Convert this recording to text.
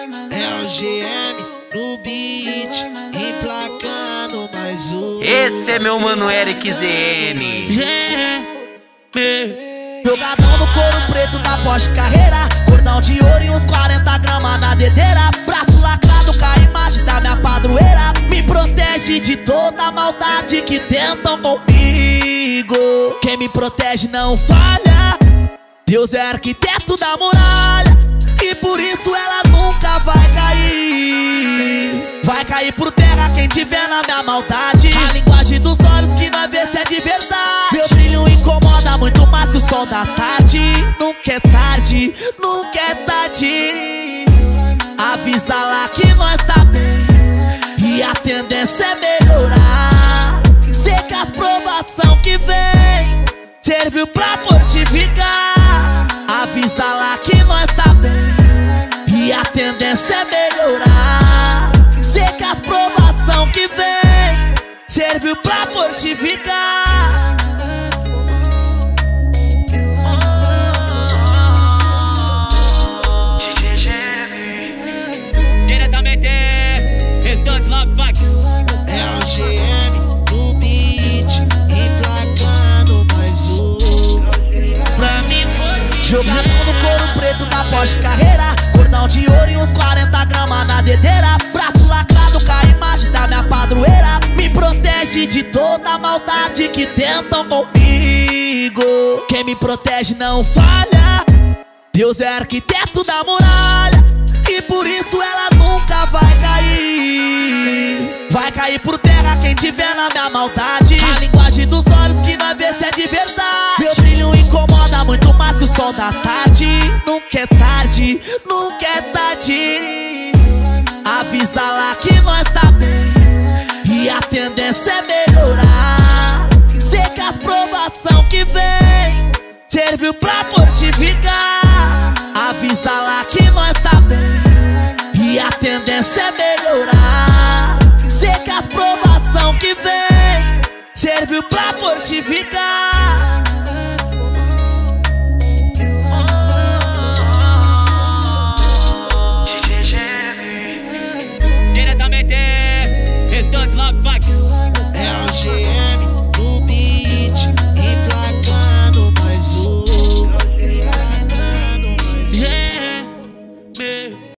É o GM no beat, emplacando mais um. Esse é meu mano Eric ZN. Jogadão no couro preto da Porsche Carreira Cordão de ouro e uns 40 gramas na dedeira. Braço lacrado com a imagem da minha padroeira. Me protege de toda maldade que tentam comigo. Quem me protege não falha. Deus é arquiteto da muralha. E por isso ela nunca cair por terra quem tiver na minha maldade. A linguagem dos olhos que nós vê se é de verdade. Meu brilho incomoda muito mais que o sol da tarde. Nunca é tarde, nunca é tarde. Avisa lá que nós tá bem. E a tendência é melhorar. Que as provação que vem. Serviu pra fortificar. Avisa lá que nós tá bem. E a tendência é Serviu pra fortificar Diretamente, Restante Love. É o GM um. Jogadão no couro preto da Porsche Carreira Cordão de ouro e uns 40 maldade que tentam comigo. Quem me protege não falha. Deus é arquiteto da muralha. E por isso ela nunca vai cair. Vai cair por terra quem tiver na minha maldade. A linguagem dos olhos que nós vê se é de verdade. Meu brilho incomoda muito mais que o sol da tarde. Nunca é tarde, nunca é tarde. Avisa lá que Serviu pra fortificar. Avisa lá que nós tá bem. E a tendência é melhorar. Sei que as provação que vem Serviu pra fortificar